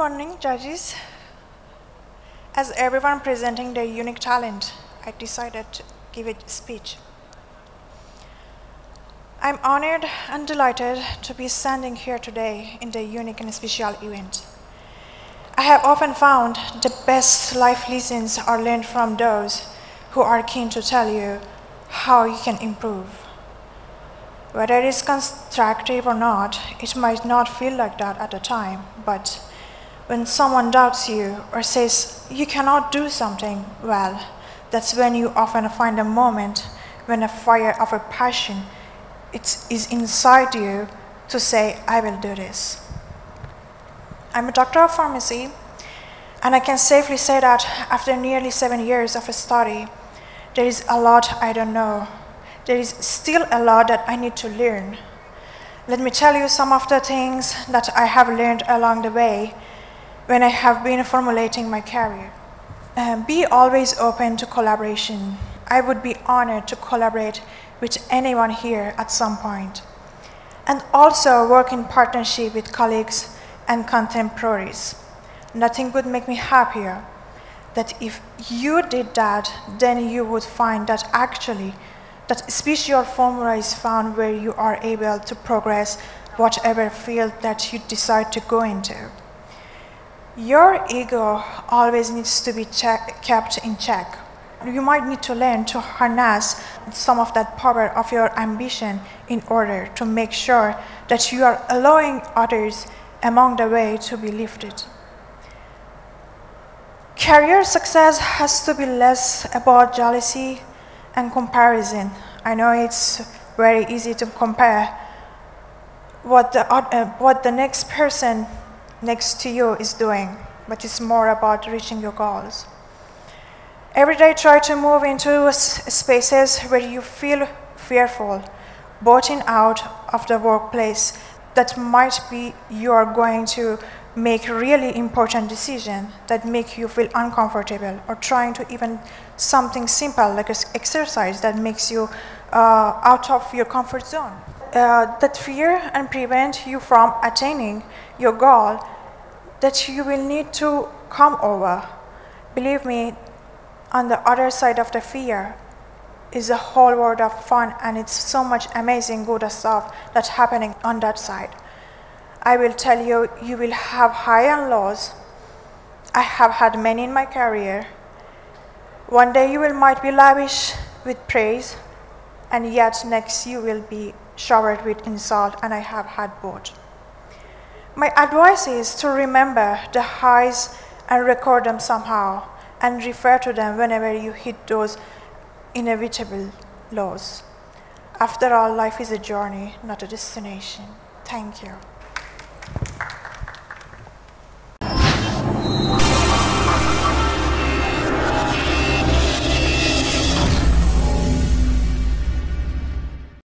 morning, judges. As everyone presenting their unique talent, I decided to give a speech. I'm honored and delighted to be standing here today in the unique and special event. I have often found the best life lessons are learned from those who are keen to tell you how you can improve. Whether it is constructive or not, it might not feel like that at the time, but when someone doubts you or says you cannot do something well, that's when you often find a moment when a fire of a passion it is inside you to say, I will do this. I'm a doctor of pharmacy, and I can safely say that after nearly seven years of study, there is a lot I don't know. There is still a lot that I need to learn. Let me tell you some of the things that I have learned along the way when I have been formulating my career. Um, be always open to collaboration. I would be honored to collaborate with anyone here at some point. And also work in partnership with colleagues and contemporaries. Nothing would make me happier that if you did that, then you would find that actually that special formula is found where you are able to progress whatever field that you decide to go into. Your ego always needs to be kept in check you might need to learn to harness some of that power of your ambition in order to make sure that you are allowing others among the way to be lifted. Career success has to be less about jealousy and comparison. I know it's very easy to compare what the, uh, what the next person next to you is doing, but it's more about reaching your goals. Every day try to move into spaces where you feel fearful, boating out of the workplace that might be you are going to make really important decision that make you feel uncomfortable or trying to even something simple like an exercise that makes you uh, out of your comfort zone. Uh, that fear and prevent you from attaining your goal that you will need to come over. Believe me, on the other side of the fear is a whole world of fun and it's so much amazing good stuff that's happening on that side. I will tell you, you will have high and lows. I have had many in my career. One day you will might be lavish with praise, and yet next you will be showered with insult, and I have had both. My advice is to remember the highs and record them somehow and refer to them whenever you hit those inevitable lows. After all, life is a journey, not a destination. Thank you.